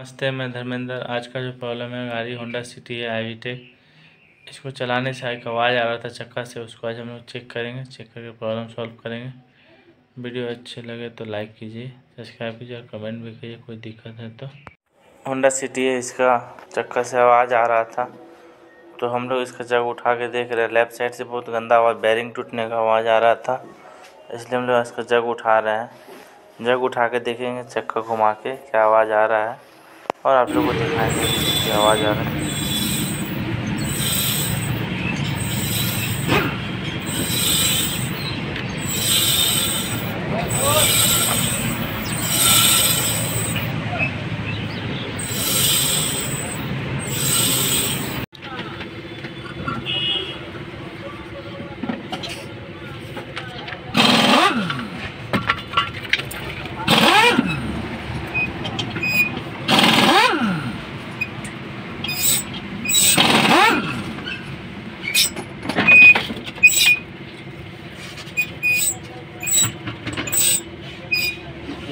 नमस्ते, मैं धर्मेंद्र। आज का जो प्रॉब्लम है, गाड़ी होंडा सिटी है आईवी टेक। इसको चलाने से एक आवाज़ आ रहा था चक्का से, उसको आज हम लोग चेक करेंगे। चेक करके प्रॉब्लम सॉल्व करेंगे। वीडियो अच्छे लगे तो लाइक कीजिए, सब्सक्राइब कीजिए और कमेंट भी कीजिए, कोई दिक्कत है तो। होंडा सिटी है, इसका चक्का से आवाज़ आ रहा था। तो हम लोग इसका जग उठा के देख रहे हैं। लेफ़्ट साइड से बहुत गंदा आवाज़, बैरिंग टूटने का आवाज़ आ रहा था। इसलिए हम लोग इसका जग उठा रहे हैं। जग उठा के देखेंगे, चक्का घुमा के क्या आवाज़ आ रहा है। और आप लोगों को दिखाएँगे कि आवाज़ आ रहा है।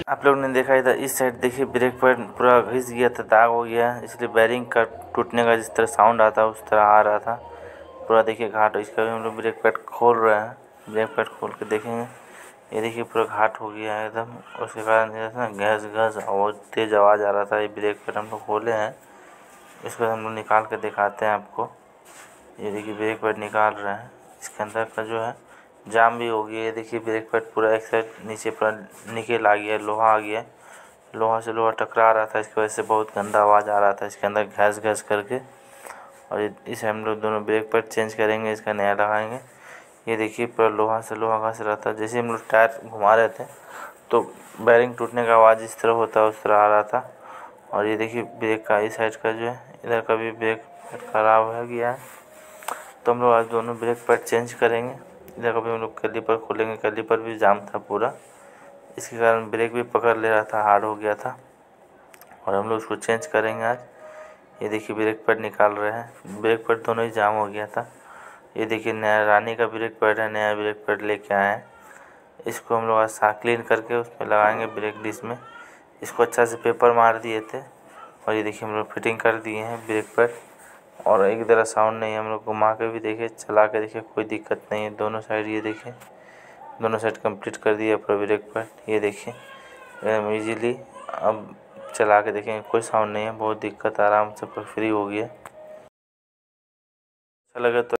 आप लोग ने देखा इधर, इस साइड देखिए, ब्रेक पर पूरा घिस गया था, दाग हो गया, इसलिए बैरिंग का टूटने का जिस तरह साउंड आता, उस तरह आ रहा था। पूरा देखिए घाट, इसका भी हम लोग ब्रेक पैड खोल रहे हैं, ब्रेक पैड खोल के देखेंगे। ये देखिए पूरा घाट हो गया है एकदम, उसके कारण ना गैस गैस और तेज़ आवाज़ आ रहा था, ये ब्रेक पैड हम लोग खोले हैं। इसको हम लोग निकाल के दिखाते हैं आपको। ये देखिए ब्रेक पैड निकाल रहे हैं, इसके अंदर का जो है जाम भी हो गया है। देखिए, ब्रेक पैड पूरा एक साइड नीचे पूरा निकल आ गया, लोहा आ गया। लोहा से लोहा टकरा रहा था, इसकी वजह से बहुत गंदा आवाज़ आ रहा था, इसके अंदर घस घस करके। और इसे हम लोग दोनों ब्रेक पैड चेंज करेंगे, इसका नया लगाएँगे। ये देखिए, पूरा लोहा से लोहा घस रहा था। जैसे हम लोग टायर घुमा रहे थे तो बैरिंग टूटने का आवाज़ इस तरह होता है उस तरह आ रहा था। और ये देखिए, ब्रेक का, इस साइड का जो है, इधर का भी ब्रेक खराब हो गया है। तो हम लोग आज दोनों ब्रेक पैड चेंज करेंगे। इधर कभी हम लोग कैलीपर खोलेंगे कैलीपर भी जाम था पूरा। इसके कारण ब्रेक भी पकड़ ले रहा था, हार्ड हो गया था। और हम लोग उसको चेंज करेंगे आज। ये देखिए, ब्रेक पैड निकाल रहे हैं। ब्रेक पैड दोनों ही जाम हो गया था। ये देखिए, नया रानी का ब्रेक पैड है, नया ब्रेक पैड लेके आए हैं। इसको हम लोग आज सा क्लीन करके उसमें लगाएँगे ब्रेक डिस में। इसको अच्छा से पेपर मार दिए थे। और ये देखिए, हम लोग फिटिंग कर दिए हैं ब्रेक पैड। और एक ज़रा साउंड नहीं है हम लोग घुमा के भी देखे, चला के देखे, कोई दिक्कत नहीं है। दोनों साइड ये देखें, दोनों साइड कंप्लीट कर दिया पूरा ब्रेक पर ये देखें। एकदम ईजीली अब चला के देखें, कोई साउंड नहीं है, बहुत दिक्कत, आराम से फ्री हो गया। अच्छा लगे तो